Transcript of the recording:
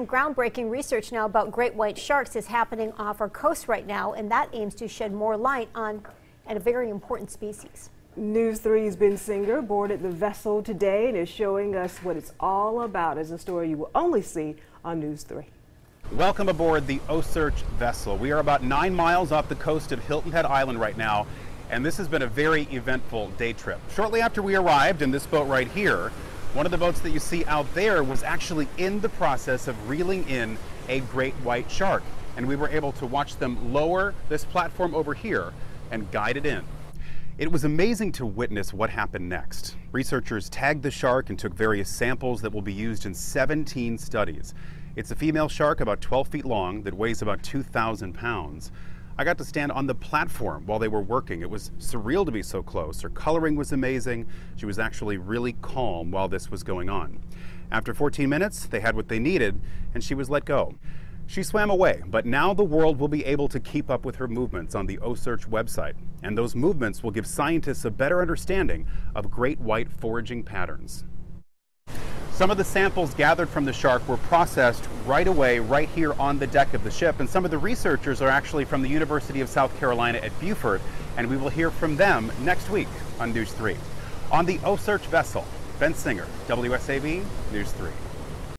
Some groundbreaking research now about great white sharks is happening off our coast right now, and that aims to shed more light on a very important species. News 3's Ben Singer boarded the vessel today and is showing us what it's all about as a story you will only see on News 3. Welcome aboard the OCEARCH vessel. We are about nine miles off the coast of Hilton Head Island right now, and this has been a very eventful day trip. Shortly after we arrived in this boat right here, one of the boats that you see out there was actually in the process of reeling in a great white shark, and we were able to watch them lower this platform over here and guide it in. It was amazing to witness what happened next. Researchers tagged the shark and took various samples that will be used in 17 studies. It's a female shark about 12 feet long that weighs about 2,000 pounds. I got to stand on the platform while they were working. It was surreal to be so close. Her coloring was amazing. She was actually really calm while this was going on. After 14 minutes, they had what they needed, and she was let go. She swam away, but now the world will be able to keep up with her movements on the OCEARCH website, and those movements will give scientists a better understanding of great white foraging patterns. Some of the samples gathered from the shark were processed right away, right here on the deck of the ship, and some of the researchers are actually from the University of South Carolina at Beaufort, and we will hear from them next week on News 3. On the OCEARCH vessel, Ben Singer, WSAV News 3.